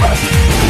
Fuck!